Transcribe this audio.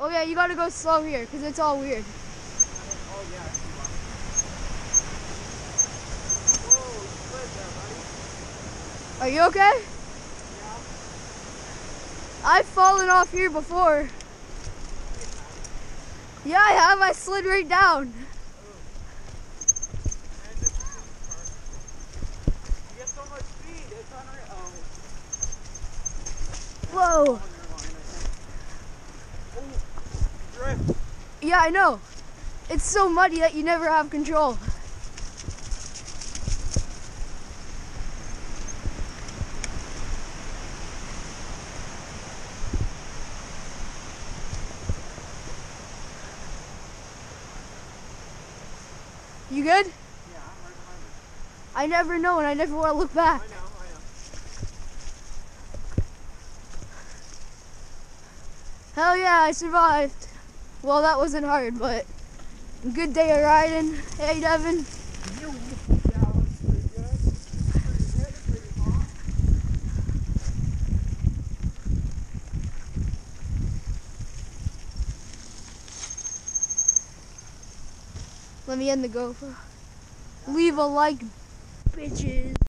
Oh yeah, you gotta go slow here, because it's all weird. Oh yeah, I see why. Whoa, there, buddy. Are you okay? Yeah. I've fallen off here before. Yeah, I have. I slid right down. And Yeah, I know. It's so muddy that you never have control. You good? Yeah, I'm right behind you. I never know and I never want to look back. I know, I know. Hell yeah, I survived. Well, that wasn't hard, but good day of riding. Hey, Devin. Let me end the GoPro. Leave a like, bitches.